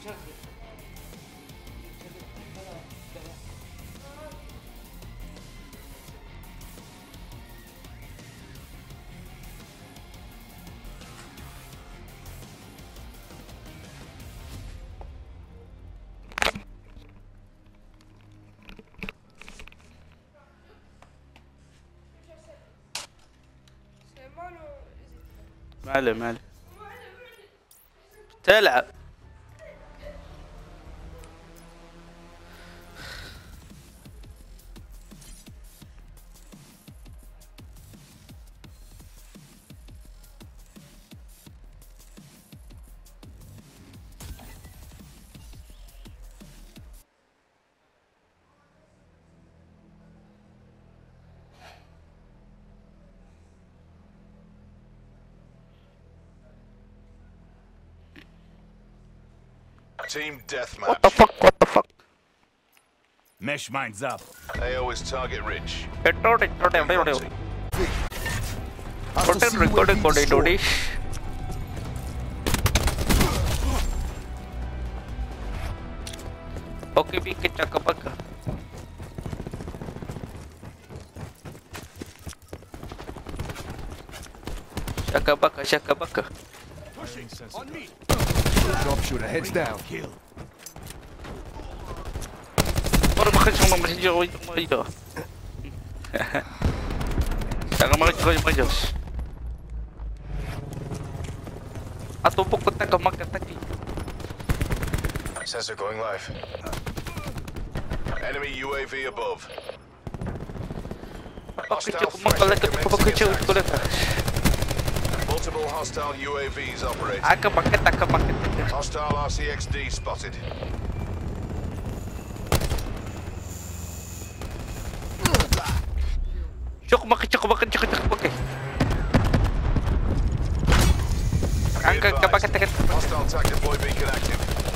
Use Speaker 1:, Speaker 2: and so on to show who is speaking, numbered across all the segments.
Speaker 1: متشرد متشرد تلعب.
Speaker 2: Team deathmatch.
Speaker 1: What the fuck? What the fuck?
Speaker 3: Mesh mines up.
Speaker 2: AO is target rich.
Speaker 1: Recording,
Speaker 4: recording,
Speaker 1: recording, recording,
Speaker 4: recording.
Speaker 1: Okay,
Speaker 4: we
Speaker 1: can check up. Shaka baka, shaka baka.
Speaker 3: Pushing on me.
Speaker 4: Dropshooter heads down.
Speaker 1: Orang makan semua masih jauh itu mereka. Jangan makan jauh yang jauh.
Speaker 2: Sensor going live. Enemy UAV above.
Speaker 1: Покричал, покричал, покричал, покричал.
Speaker 2: Multiple hostile UAVs operating.
Speaker 1: Aka bakit, aka bakit.
Speaker 2: Hostile RCXD spotted.
Speaker 1: Chok bakit, chok bakit, chok chok bakit.
Speaker 2: Be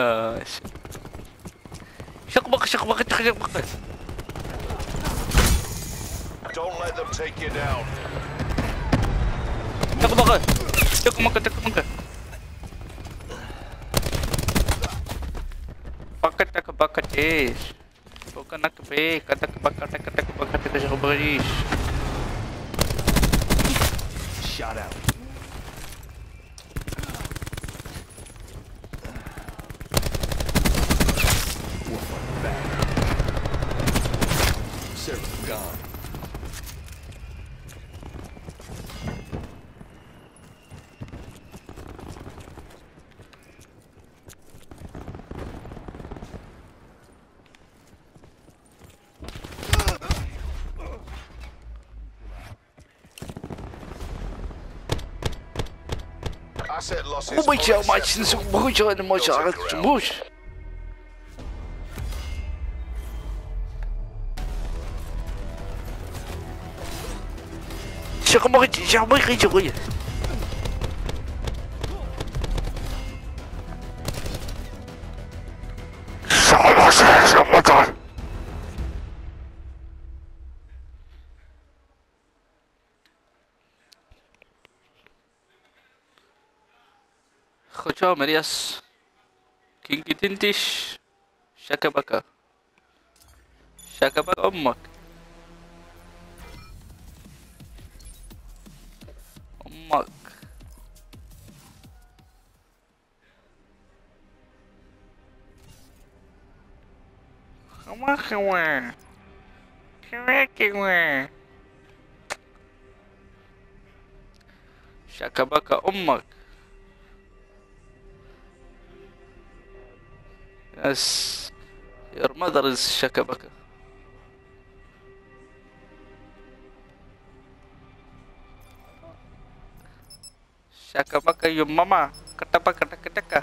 Speaker 1: Uh, Chok bakit, chok bakit, chok bakit.
Speaker 2: Don't let them take you down.
Speaker 1: Chok bakit. Chok bakit, chok bakit. Bakit, aka bakit, is. Bukan nak be, kata bakit, kata bakit, kata bakit, bakit.
Speaker 3: Shot out.
Speaker 4: Server gone.
Speaker 2: Asset losses.
Speaker 1: Hoe moet je al maar
Speaker 2: unacceptable.
Speaker 1: zo moet je en moet je aan het moes. شغمغ شغمغ شغمغ Kocha Marias Kingi Tintish Shakabaka Shakabaka أمك أمك. خوا خوا شكبك أمك. يس. your mother is Siapa maka yum mama. Pakai kata ketaka